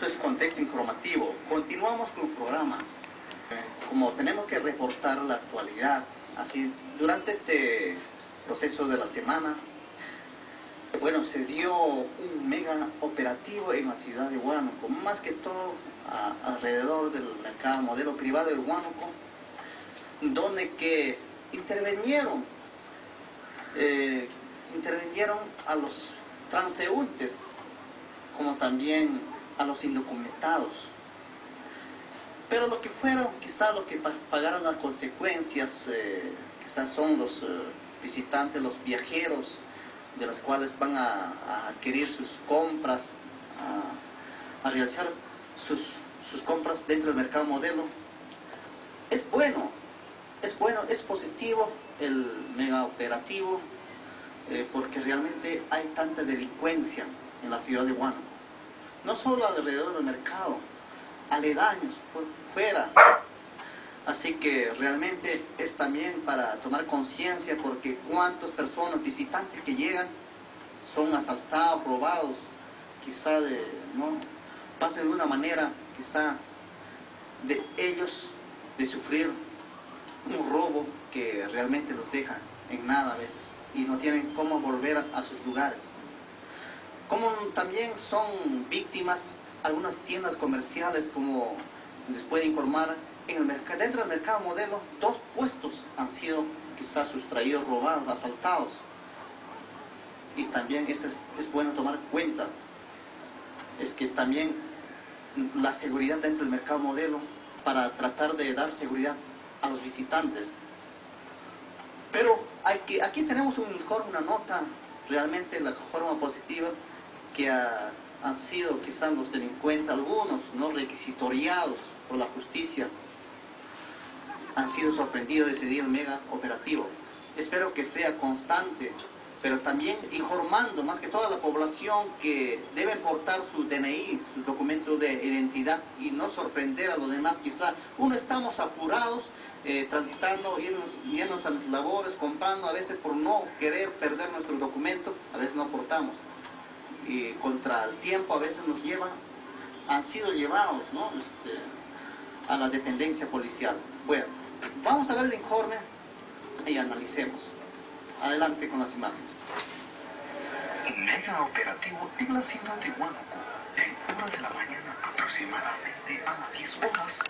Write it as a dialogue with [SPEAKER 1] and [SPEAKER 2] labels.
[SPEAKER 1] Esto es contexto informativo. Continuamos con el programa. Como tenemos que reportar la actualidad, así durante este proceso de la semana, bueno, se dio un mega operativo en la ciudad de Huánuco, más que todo alrededor del mercado modelo privado de Huánuco, donde que intervinieron, eh, intervinieron a los transeúntes, como también a los indocumentados. Pero lo que fueron, quizás lo que pagaron las consecuencias, eh, quizás son los eh, visitantes, los viajeros, de las cuales van a, adquirir sus compras, a, realizar sus, compras dentro del mercado modelo. Es bueno, es bueno, es positivo el mega operativo, eh, porque realmente hay tanta delincuencia en la ciudad de Huánuco. No solo alrededor del mercado, aledaños, fuera. Así que realmente es también para tomar conciencia porque cuántas personas, visitantes que llegan, son asaltados, robados, quizá de, ¿no? Pasen de una manera, quizá de ellos, de sufrir un robo que realmente los deja en nada a veces y no tienen cómo volver a, sus lugares. Como también son víctimas algunas tiendas comerciales, como les puede informar, en el dentro del mercado modelo, dos puestos han sido quizás sustraídos, robados, asaltados. Y también es, es bueno tomar cuenta, es que también la seguridad dentro del mercado modelo para tratar de dar seguridad a los visitantes. Pero hay que, aquí tenemos un informe, una nota, realmente la forma positiva, que han sido quizás los delincuentes, algunos no requisitoriados por la justicia, han sido sorprendidos ese día mega operativo. Espero que sea constante, pero también informando más que toda la población que deben portar su DNI, su documento de identidad y no sorprender a los demás. Quizá uno estamos apurados, eh, transitando, yendo a las labores, comprando, a veces por no querer perder nuestro documento, a veces no portamos. Y contra el tiempo a veces nos llevan, han sido llevados este, a la dependencia policial. Bueno, vamos a ver el informe y analicemos. Adelante con las imágenes.
[SPEAKER 2] Mega operativo en la ciudad de Huánuco, en horas de la mañana aproximadamente a las 10 horas.